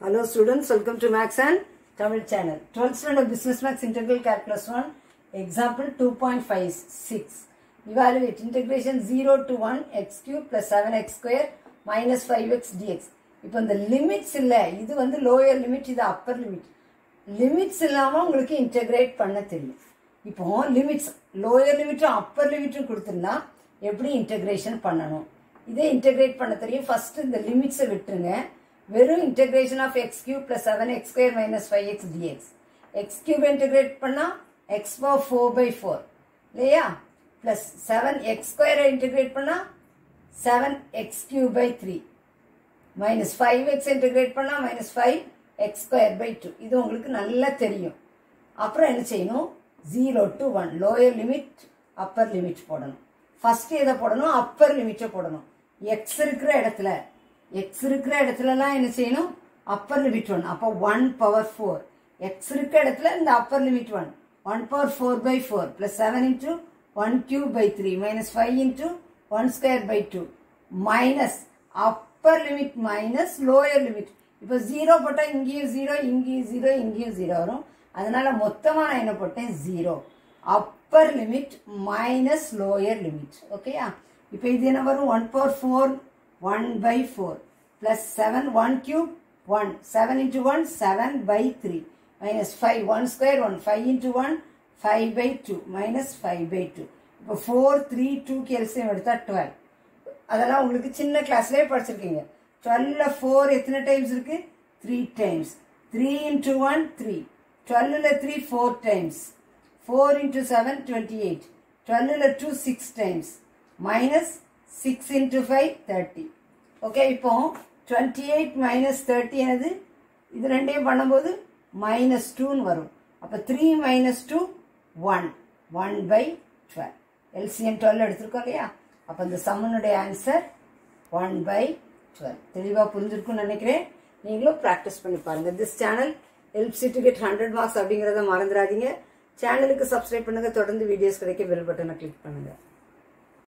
Hello students, welcome to Max and Tamil channel. 12th standard Business Max Integral Calculus 1, example 2.56. Evaluate integration 0 to 1 x cube plus 7x square minus 5x dx. இப்போ இந்த limits இல்லை இது வந்து lower limit இது upper limit limits இல்லாமல் உங்களுக்கு integrate பண்ண தெரியும் இப்போ லிமிட்ஸ் லோயர் லிமிட்டும் அப்பர் லிமிட்டும் கொடுத்துருந்தா எப்படி இன்டெகிரேஷன் பண்ணணும் இதே இன்டெகிரேட் பண்ண தெரியும் ஃபர்ஸ்ட் இந்த லிமிட்ஸை விட்டுருங்க வெறும் integration of x cube plus seven x square minus five x dx x cube integrate பண்ணால் x power four by four இல்லையா? பிளஸ் செவன் எக்ஸ் ஸ்கொயரை இன்டெகிரேட் பண்ணால் seven x cube by three minus five x integrate பண்ணால் minus five x square by two இது உங்களுக்கு நல்லா தெரியும். அப்புறம் என்ன செய்யணும்? Zero to one lower limit upper limit போடணும். ஃபஸ்ட்டு எதை போடணும்? அப்பர் லிமிட்டை போடணும். எக்ஸ் இருக்கிற இடத்துல எக்ஸ் இருக்கிற இடத்துலலாம் என்ன செய்யணும்? அப்பர் லிமிட் ஒன் அப்போ ஒன் பவர் ஃபோர் எக்ஸ் இருக்கிற இடத்துல இந்த upper limit one one power four by four plus seven into one cube by three minus five into one square by two minus upper limit minus lower limit இப்போ zero போட்டால் இங்கேயும் zero இங்கேயும் zero இங்கேயும் zero வரும். அதனால மொத்தமாக நான் என்ன போட்டேன்? Zero upper limit minus lower limit ஓகேயா இப்போ இது என்ன வரும்? One power four one by four plus seven one cube one seven into one seven by three minus five one square one five into one five by two minus five by two இப்போ four three two கேல்சியம் எடுத்தால் twelve அதெல்லாம் உங்களுக்கு சின்ன கிளாஸ்லேயே படிச்சிருக்கீங்க. டுவெல்லில் four எத்தனை டைம்ஸ் இருக்குது three times three into one three டுவெல்ல three four times four into seven twenty eight டுவெல்லில் two six times minus six into five thirty okay இப்போ டுவெண்ட்டி எயிட் மைனஸ் தேர்ட்டி என்னது? இது ரெண்டையும் பண்ணும்போது மைனஸ் டூன்னு வரும். அப்போ three minus two one one by twelve LCM twelve எடுத்திருக்கோம் இல்லையா? அப்போ இந்த சம்மனுடைய ஆன்சர் ஒன் பை டுவெல் தெளிவாக புரிஞ்சிருக்கும்னு நினைக்கிறேன். நீங்களும் ப்ராக்டிஸ் பண்ணி பாருங்க. This channel help to get hundred marks அப்படிங்கிறத மறந்துடாதீங்க. சேனலுக்கு சப்ஸ்கிரைப் பண்ணுங்க. தொடர்ந்து வீடியோஸ் கிடைக்க பெல் பட்டனை கிளிக் பண்ணுங்க.